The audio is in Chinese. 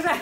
不是